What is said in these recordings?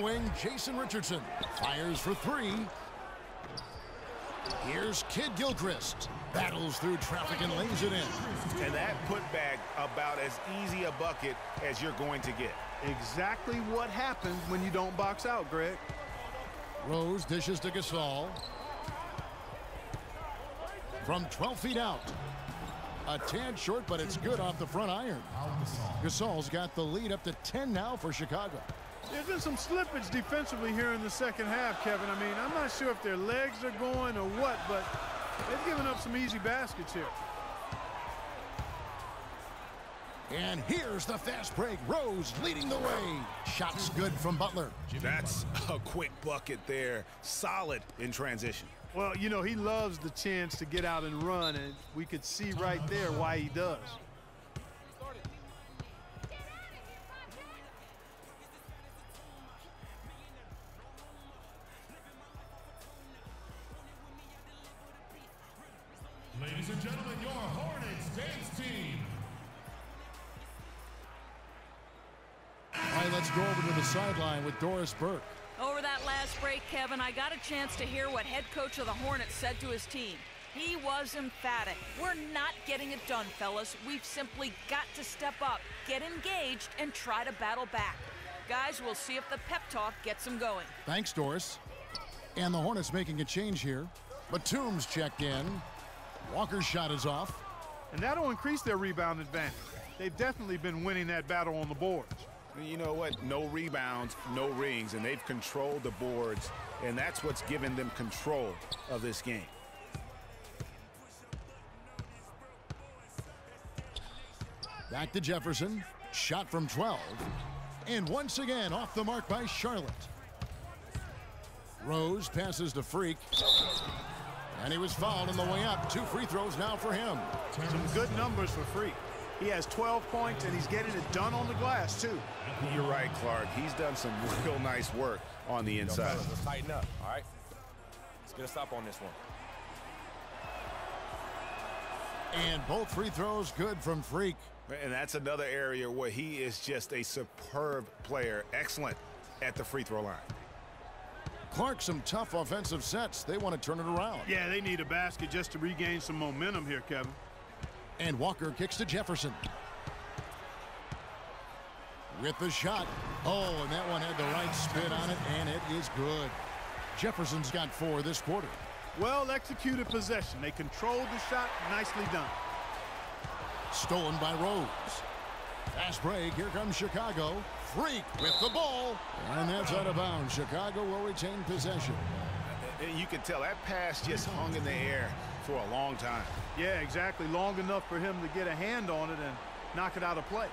Wing Jason Richardson fires for three. Here's Kidd-Gilchrist. Battles through traffic and lays it in. And that putback about as easy a bucket as you're going to get. Exactly what happens when you don't box out, Greg. Rose dishes to Gasol. From 12 feet out. A tad short, but it's good off the front iron. Gasol's got the lead up to 10 now for Chicago. There's been some slippage defensively here in the second half, Kevin. I mean, I'm not sure if their legs are going or what, but they've given up some easy baskets here. And here's the fast break. Rose leading the way. Shots good from Butler. That's a quick bucket there. Solid in transition. Well, you know, he loves the chance to get out and run, and we could see right there why he does. Ladies and gentlemen, your Hornets dance team. All right, let's go over to the sideline with Doris Burke. Over that last break, Kevin, I got a chance to hear what head coach of the Hornets said to his team. He was emphatic. We're not getting it done, fellas. We've simply got to step up, get engaged, and try to battle back. Guys, we'll see if the pep talk gets them going. Thanks, Doris. And the Hornets making a change here. Batum's checked in. Walker's shot is off. And that'll increase their rebound advantage. They've definitely been winning that battle on the boards. You know what? No rebounds, no rings, and they've controlled the boards, and that's what's given them control of this game. Back to Jefferson. Shot from 12. And once again off the mark by Charlotte. Rose passes to Freak. And he was fouled on the way up. Two free throws now for him. Some good numbers for Freak. He has 12 points, and he's getting it done on the glass, too. You're right, Clark. He's done some real nice work on the inside. Let's tighten up, all right? Let's get a stop on this one. And both free throws good from Freak. And that's another area where he is just a superb player. Excellent at the free throw line. Clark, some tough offensive sets. They want to turn it around. Yeah, they need a basket just to regain some momentum here, Kevin. And Walker kicks to Jefferson. With the shot. Oh, and that one had the right spin on it, and it is good. Jefferson's got four this quarter. Well executed possession. They controlled the shot. Nicely done. Stolen by Rose. Fast break. Here comes Chicago. Freak with the ball. And that's out of bounds. Chicago will retain possession. You can tell that pass just hung in the air for a long time. Yeah, exactly. Long enough for him to get a hand on it and knock it out of play.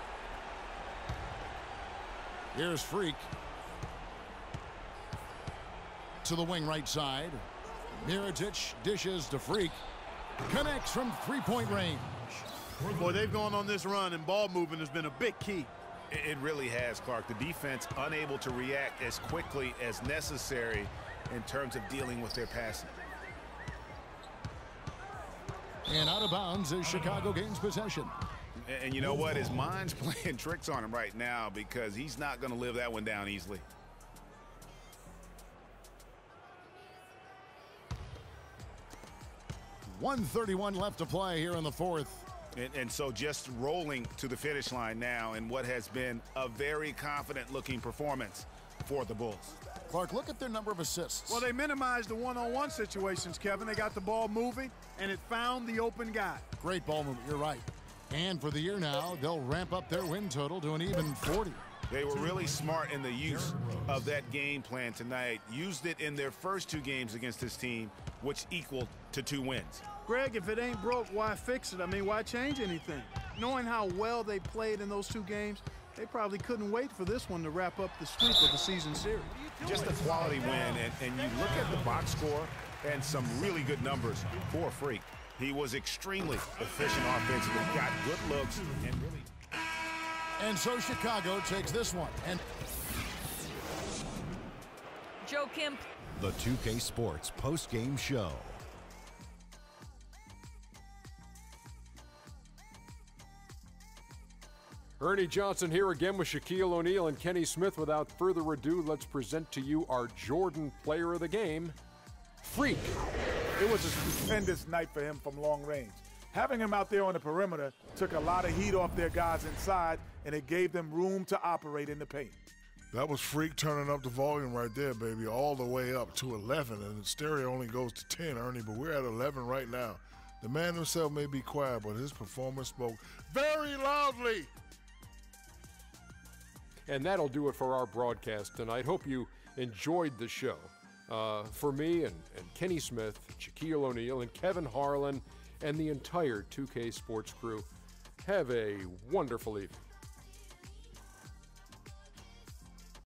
Here's Freak. To the wing right side. Mirotic dishes to Freak. Connects from three-point range. Boy, they've gone on this run, and ball movement has been a big key. It really has, Clark. The defense unable to react as quickly as necessary in terms of dealing with their passing. And out of bounds as Chicago gains possession. And, and you know what? His mind's playing tricks on him right now because he's not going to live that one down easily. One thirty-one left to play here in the fourth. And, and, so just rolling to the finish line now in what has been a very confident looking performance for the Bulls. Clark, look at their number of assists. Well, they minimized the one-on-one -on -one situations, Kevin. They got the ball moving, and it found the open guy. Great ball movement, you're right. And for the year now, they'll ramp up their win total to an even 40. They were really smart in the use of that game plan tonight. Used it in their first two games against this team, which equaled to two wins. Greg, if it ain't broke, why fix it? I mean, why change anything? Knowing how well they played in those two games, they probably couldn't wait for this one to wrap up the sweep of the season series. Just a quality win, and, and you look at the box score and some really good numbers for Freak. He was extremely efficient offensively, got good looks, and really... And so Chicago takes this one. And Joe Kim. The 2K Sports post-game show. Ernie Johnson here again with Shaquille O'Neal and Kenny Smith. Without further ado, let's present to you our Jordan player of the game, Freak. It was a stupendous night for him from long range. Having him out there on the perimeter took a lot of heat off their guys inside, and it gave them room to operate in the paint. That was Freak turning up the volume right there, baby, all the way up to 11. And the stereo only goes to 10, Ernie, but we're at 11 right now. The man himself may be quiet, but his performance spoke very loudly. And that'll do it for our broadcast tonight. Hope you enjoyed the show. Uh, for me and, and Kenny Smith, Shaquille O'Neal, and Kevin Harlan, and the entire 2K Sports crew, have a wonderful evening.